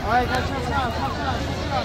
哎看车身啊车身啊车身啊